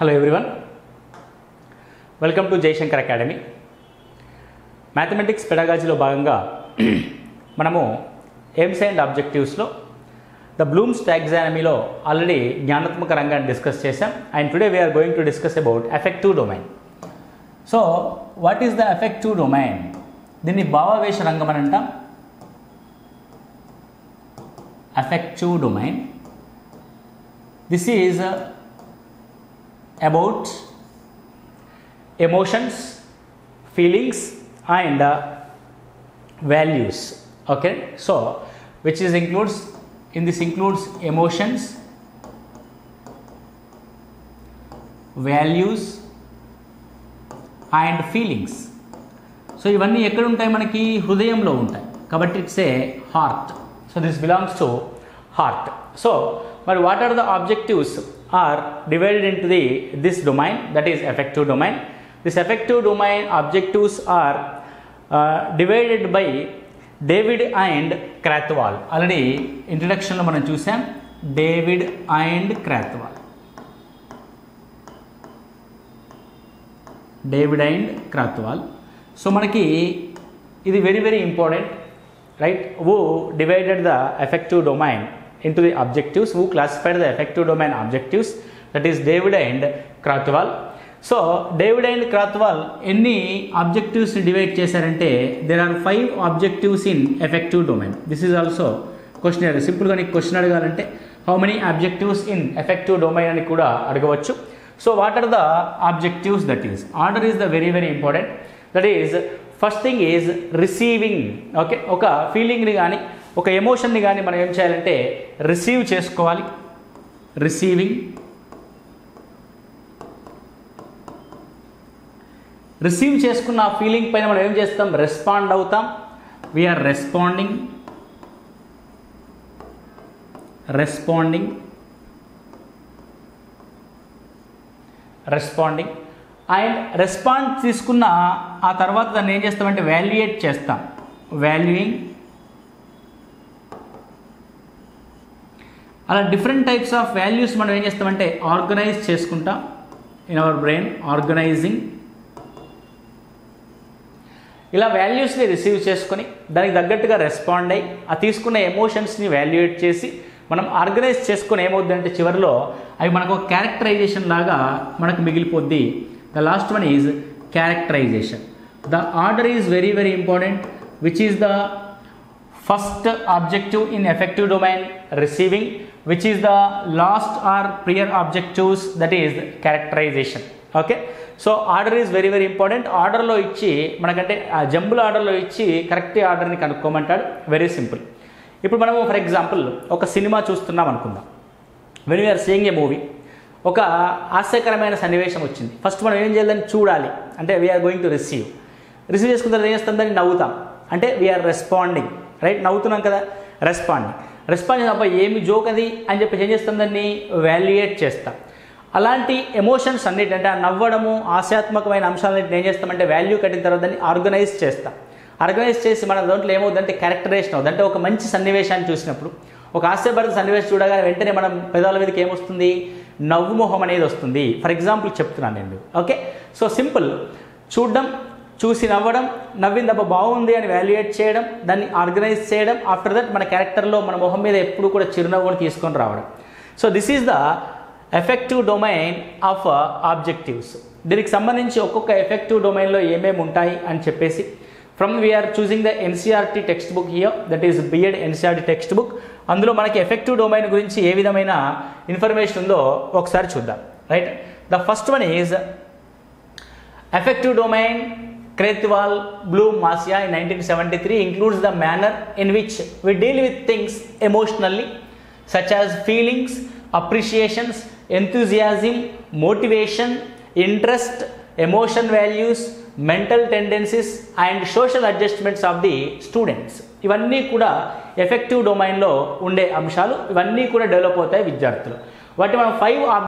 Hello everyone welcome to Jayashankar Academy mathematics పెడాగాజీలో భాగంగా మనము aims and ఆబ్జెక్టివ్స్లో ద బ్లూమ్స్ టాక్సానమీలో ఆల్రెడీ జ్ఞానాత్మక రంగాన్ని డిస్కస్ చేశాం and today we're going to discuss about effective domain so what is the effective domain దీన్ని భావావేశ రంగం అని అంటాం. Effective domain this is about emotions feelings and uh, values okay so which is includes in this includes emotions values and feelings so ఇవన్నీ ఎక్కడ ఉంటాయి మనకి హృదయంలో ఉంటాయి కాబట్టి it's a heart so this belongs to heart so మరి what are the objectives Are divided into the this domain that is effective domain this effective domain objectives are divided by David and Krathwohl already ఇంట్రడక్షన్లో మనం చూసాం. David and Krathwohl David and Krathwohl so మనకి ఇది very very important right who divided the effective domain? Into the objectives who classified the effective domain objectives. That is david and krathwal. So David and Krathwohl ఎన్ని objectives divide చేశారంటే there are five objectives in effective domain this is also question సింపుల్గా నీకు question అడగాలంటే how many objectives in effective domain అని కూడా అడగవచ్చు. So what are the objectives that is order is the very very important that is first thing is receiving okay ఒక ఫీలింగ్ని కానీ ఒక ఎమోషన్ని కానీ మనం ఏం చేయాలంటే రిసీవ్ చేసుకోవాలి. రిసీవింగ్. రిసీవ్ చేసుకున్న ఆ ఫీలింగ్ పైన మనం ఏం చేస్తాం? రెస్పాండ్ అవుతాం. We're responding responding responding and respond తీసుకున్న ఆ తర్వాత దాన్ని ఏం చేస్తామంటే వాల్యుయేట్ చేస్తాం. వాల్యూయింగ్ అలా డిఫరెంట్ టైప్స్ ఆఫ్ వాల్యూస్ మనం ఏం చేస్తామంటే ఆర్గనైజ్ చేసుకుంటాం ఇన్ అవర్ బ్రెయిన్ ఆర్గనైజింగ్ ఇలా వాల్యూస్ని రిసీవ్ చేసుకొని దానికి తగ్గట్టుగా రెస్పాండ్ అయ్యి ఆ తీసుకున్న ఎమోషన్స్ని వాల్యుయేట్ చేసి మనం ఆర్గనైజ్ చేసుకుని ఏమవుద్దంటే చివరిలో అవి మనకు ఒక క్యారెక్టరైజేషన్ లాగా మనకు మిగిలిపోద్ది. The last one is characterization the order is very very important which is the first objective in effective domain receiving which is the last or prior objectives that is characterization okay so order is very very important ఆర్డర్లో ఇచ్చి మనకంటే ఆ jumble ఆర్డర్లో ఇచ్చి correct ఆర్డర్ని కనుక్కోమంటాడు. Very simple ఇప్పుడు మనము for example ఒక సినిమా చూస్తున్నాం అనుకుందాం. When we're seeing a movie ఒక హాస్యకరమైన సన్నివేశం వచ్చింది. ఫస్ట్ మనం ఏం చేయాలని చూడాలి. అంటే we're going to receive receive చేసుకున్న తర్వాత ఏం చేస్తాం? దాన్ని నవ్వుతాం. అంటే వీఆర్ రెస్పాండింగ్ రైట్ నవ్వుతున్నాం కదా? రెస్పాండ్ రెస్పాండ్ అబ్బా ఏమి జోక్ అది? అని చెప్పి ఏం చేస్తాం దాన్ని? వాల్యుయేట్ చేస్తాం. అలాంటి ఎమోషన్స్ అన్నిటి అంటే ఆ నవ్వడము ఆశాత్మకమైన అంశాలన్నింటిని ఏం చేస్తామంటే వాల్యూ కట్టిన తర్వాత దాన్ని ఆర్గనైజ్ చేస్తాం. ఆర్గనైజ్ చేసి మన దాంట్లో ఏమవుతుందంటే క్యారెక్టరేషన్ అవుతుంది. అంటే ఒక మంచి సన్నివేశాన్ని చూసినప్పుడు ఒక హాస్యభరిత సన్నివేశం చూడగానే వెంటనే మనం పెదాల మీదకి ఏమొస్తుంది? నవ్వు మొహం అనేది వస్తుంది. ఫర్ ఎగ్జాంపుల్ చెప్తున్నాను నేను ఓకే సో సింపుల్ చూడడం చూసి నవ్వడం నవ్విందబ్బా బాగుంది అని వాల్యుయేట్ చేయడం దాన్ని ఆర్గనైజ్ చేయడం ఆఫ్టర్ దట్ మన క్యారెక్టర్లో మన మొహం మీద ఎప్పుడు కూడా చిరునవ్వుని తీసుకొని రావడం. So this is the effective domain of objectives దీనికి సంబంధించి ఒక్కొక్క ఎఫెక్టివ్ డొమైన్లో ఏమేమి ఉంటాయి అని చెప్పేసి from we're choosing the NCERT textbook here that is B Ed NCERT textbook అందులో మనకి ఎఫెక్టివ్ డొమైన్ గురించి ఏ విధమైన ఇన్ఫర్మేషన్ ఉందో ఒకసారి చూద్దాం. Right the first one is effective domain Krathwohl Bloom Masia in nineteen seventy three includes the manner in which we deal with things emotionally such as feelings appreciations enthusiasm, motivation interest emotion values, mental tendencies and social adjustments of the students ఇవన్నీ కూడా effective డొమైన్లో ఉండే అంశాలు. ఇవన్నీ కూడా develop అవుతాయి విద్యార్థులు. వాటి మనం ఫైవ్